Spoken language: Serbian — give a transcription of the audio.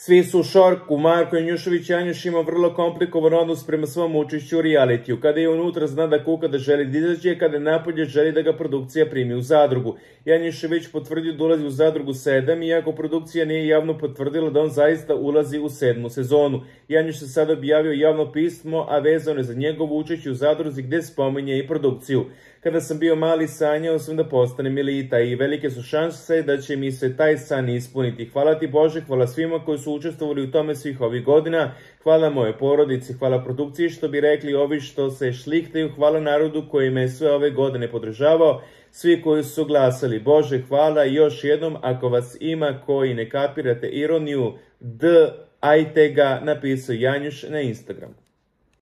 Svi su u šorku, Marko Janjušević Janjuš ima vrlo komplikovan odnos prema svom učešću u realitiju. Kada je unutra zna da kuka da želi da izađe, kada je napolje želi da ga produkcija primi u zadrugu. Janjušević potvrdio da ulazi u zadrugu 7, iako produkcija nije javno potvrdila da on zaista ulazi u sedmu sezonu. Janjuš se sada objavio javno pismo, a vezano je za njegovu učešću u zadruzi gde spominje i produkciju. Kada sam bio mali sanjao sam da postanem elita i velike su šanse da će mi se taj san ispuniti. Hvala ti Bože, hvala svima koji su učestvovali u tome svih ovih godina, hvala moje porodici, hvala produkciji što bi rekli ovi što se šlihtaju, hvala narodu koji me sve ove godine podržavao, svi koji su glasali. Bože, hvala još jednom, ako vas ima koji ne kapirate ironiju, d, ajte ga, napisao Janjuš na Instagramu.